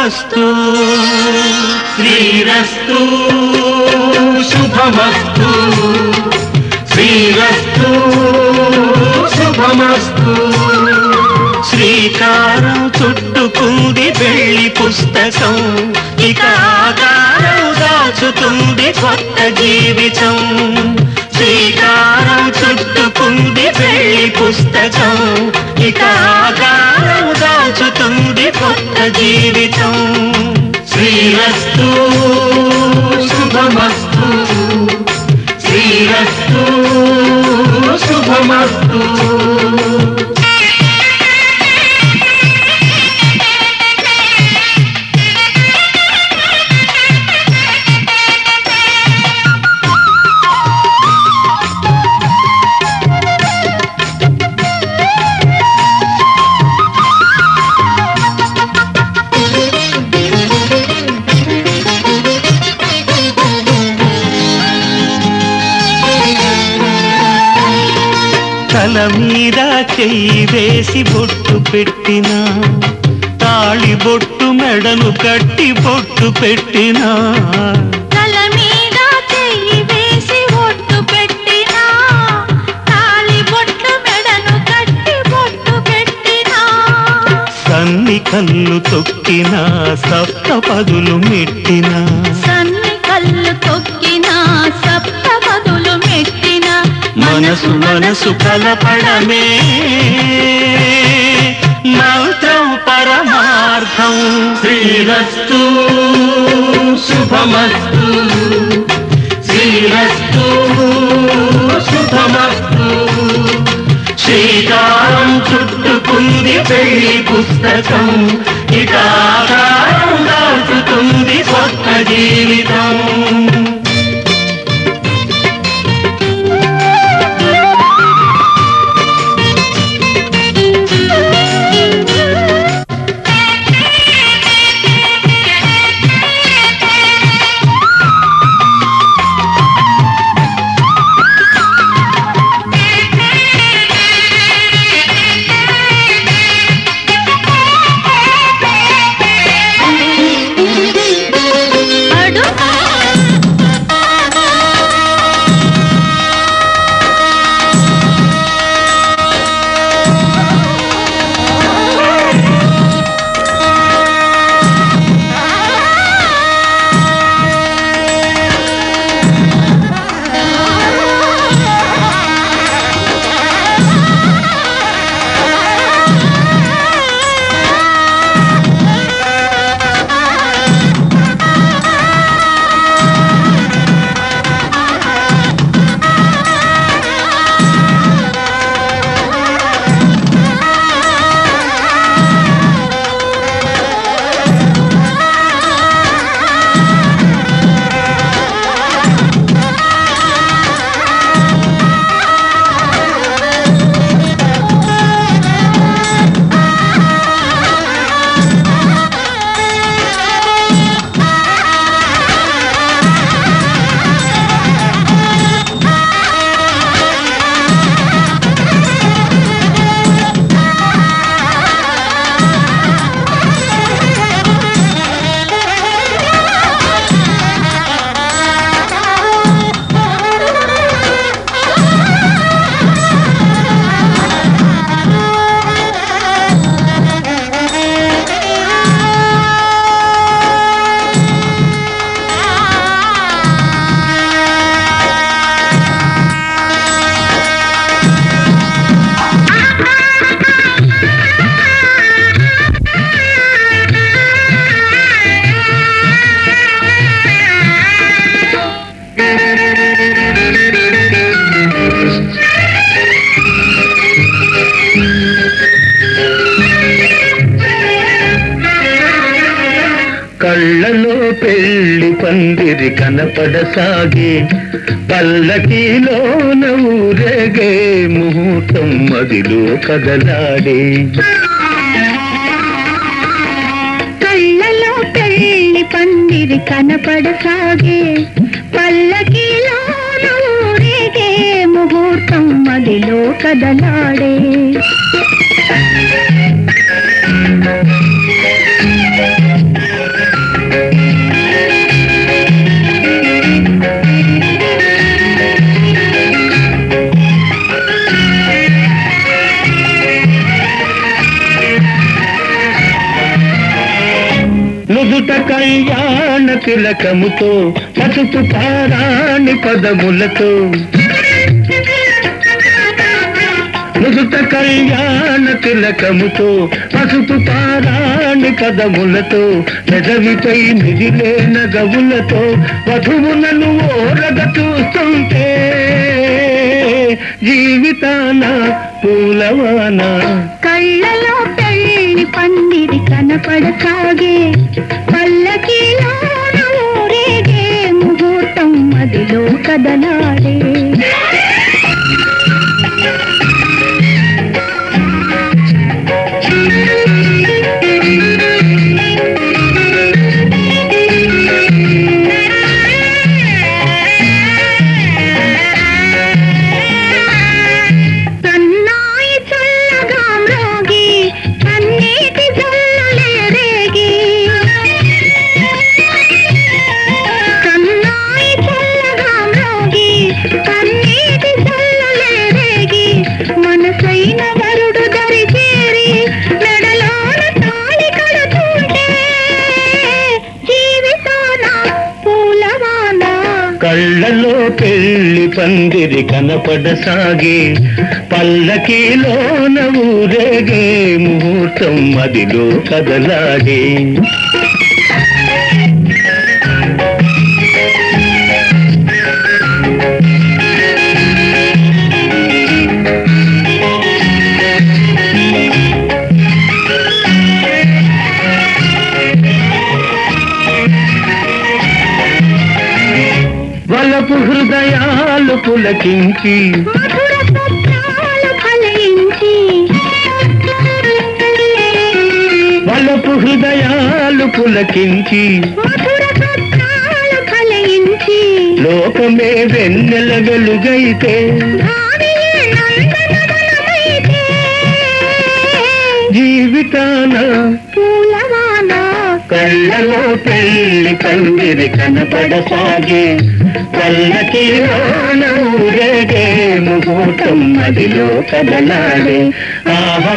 శ్రీరస్తు శ్రీరస్తు శుభమస్తు శ్రీరస్తు శుభమస్తు. శ్రీకారం చుట్టుకుంది పెళ్ళి పుస్తకం ఇక ఆకారం దాచుతుంది కొత్త జీవితం. శ్రీకారం చుట్టుకుంది పెళ్ళి పుస్తకం శ్రీరస్తు శుభమస్తు. శ్రీరస్తు శుభమస్తు. తల మీద చెయ్యి వేసి బొట్టు పెట్టిన తాళి బొట్టు మెడను కట్టి బొట్టు పెట్టిన. తల మీద చెయ్యి వేసి ఒట్టు పెట్టినా తాళి బొట్టు మెడను కట్టి బొట్టు పెట్టినా. సన్ని కళ్ళు తొక్కిన సప్త పదులు మెట్టిన. మనసు మనసు కలపడమే. మంత్రం పరమార్థం శ్రీరస్తు. శుభమస్తు. శ్రీరస్తు. శుభమస్తు. శ్రీకారం చుట్టుకుంది పెళ్ళి పుస్తకం. ఇక ఆకారం కొత్త జీవితం. పందిరి కనపడసాగే పల్లకీలోన ఊరేగే ముహూర్తం మదిలో కదలాడే. కళ్ళలో పెళ్ళి పందిరి కనపడసాగే పల్లకీలోన ఊరేగే ముహూర్తం మదిలో కదలాడే. నుదుట కళ్యాణ తిలకముతో పసుపు పారాణి పదములతో. ముదుత కళ్యాణ తిలకముతో పసుపు పారాణి పదములతో పెదవిపై మిదిలే నగవులతో వధువులను ఓరగ చూస్తుంటే. జీవితాన పూలవాన కళ్ళలో పందిరి కనపడసాగే పల్లకిలో ఊరేగే ముహూర్తం మదిలో కదలాడే. పందిరి కనపడసాగే పల్లకీలోన ఊరేగే ముహూర్తం మదిలో కదలాడే పులకించి వలపు హృదయాలు పులకించి. లోకమే వెన్నెల వెలుగైతే. జీవితాన కళ్ళలో పెళ్ళి కందిరి కనపడసాగి కళ్ళకి ముహూర్తం నదిలో కదలాడే ఆహా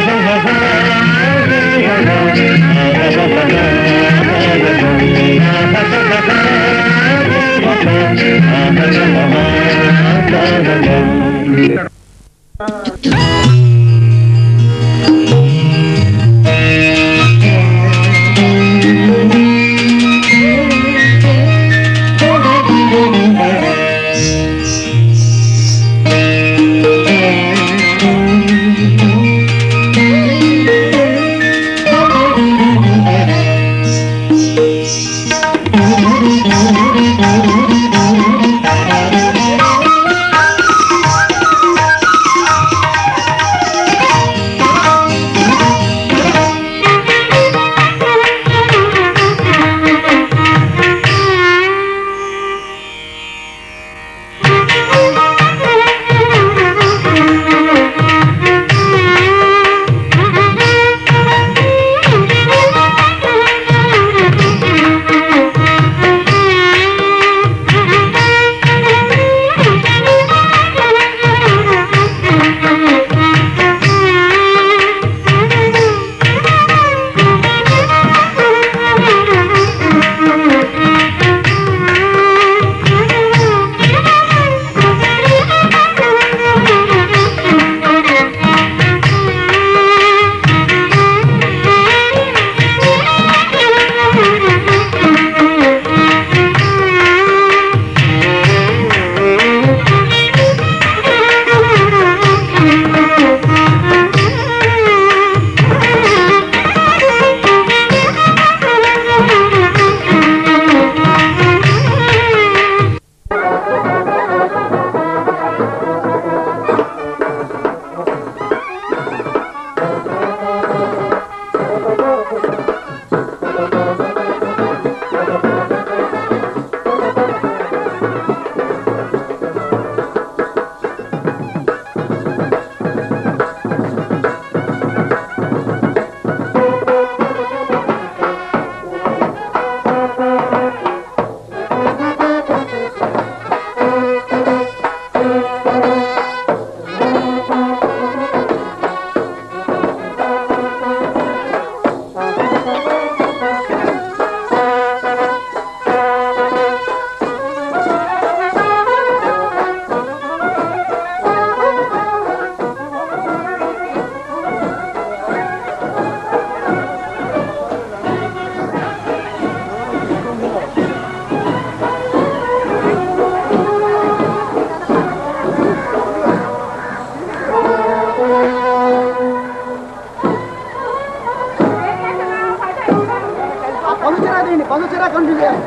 పలు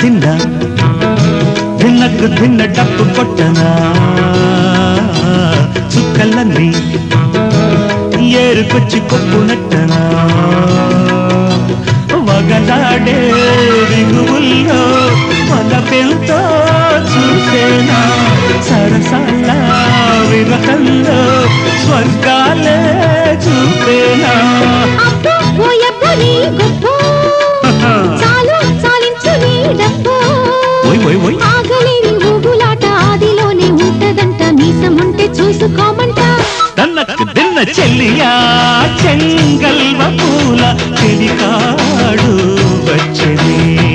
దిన్న దిన్నకు దిన్న డప్పు కొట్టనా? చుక్కలన్నీ ఏరుకొచ్చి కొప్పు నట్టనా? వగలాడే దిగువుల్లో మగ పెంతో చూసేనా? సరసాల విరహంలో స్వర్గాలే చూపేనా? మీసముంటే తనకు దిన్న చెల్లియా చెంగల్వ పూల చెడికాడు వచ్చని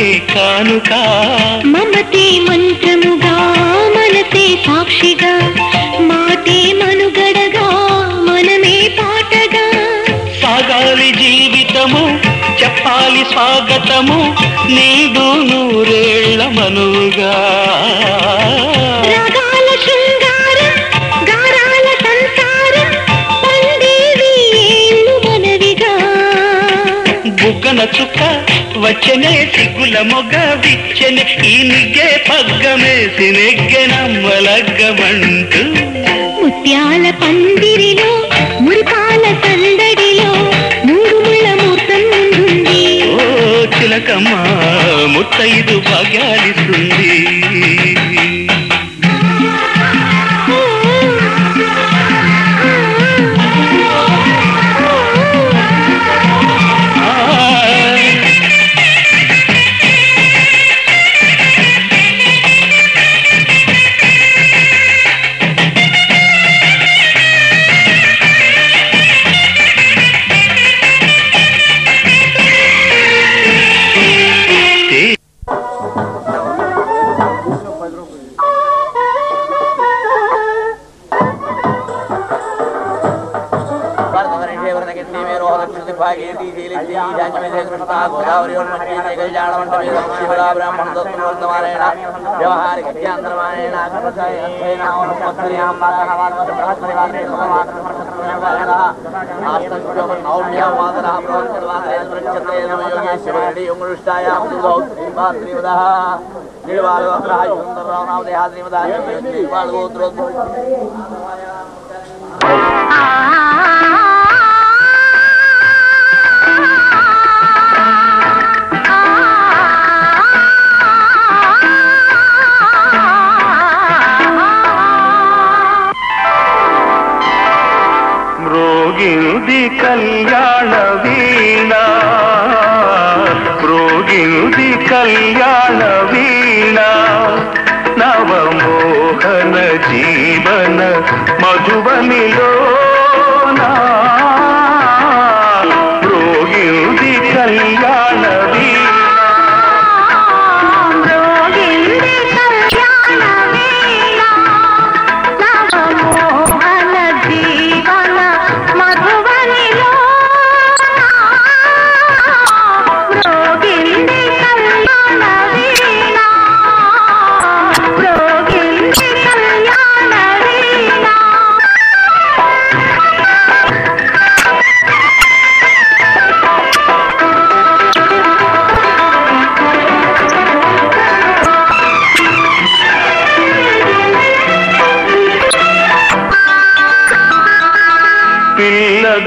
నాకే కానుక. మమతే మంత్రముగా మనతే సాక్షిగా మాటే మనుగడగా మనమే పాటగా. సాగాలి జీవితము చెప్పాలి స్వాగతము నీడు నూరేళ్ళ మనువుగా. వచ్చనే సిగ్గుల మొగ విచ్చనే ఈ నిగ్గే పగ్గమేసి నెగ్గెనమ్మలగ్గమంటూ ముత్యాల పందిరిలో మురిపాల సందడిలో మూడు ముళ్ళ మూర్తం ఓ చిలకమ్మ ముత్తైదు భాగ్యాలిస్తుంది ब्राह्मणदत्तनारायण व्यवहारिकज्ञानधर्मायण आस्तन्योपन्नौम्यामादरः प्रवञ्चन्वादयन्वृच्छतेन योगे शिवगणीयोगुष्टायां त्रिवात्रिवदः निर्वालवत्रः युगन्धरावणां देहाद्रिमदा निर्वालगोत्रोद्भव మ్రోగినుది కళ్యాణ వీణ. మ్రోగినుది కళ్యాణ వీణ. నవమోహన జీవన మధుబనిలో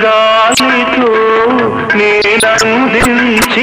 గాలితో నేనందించి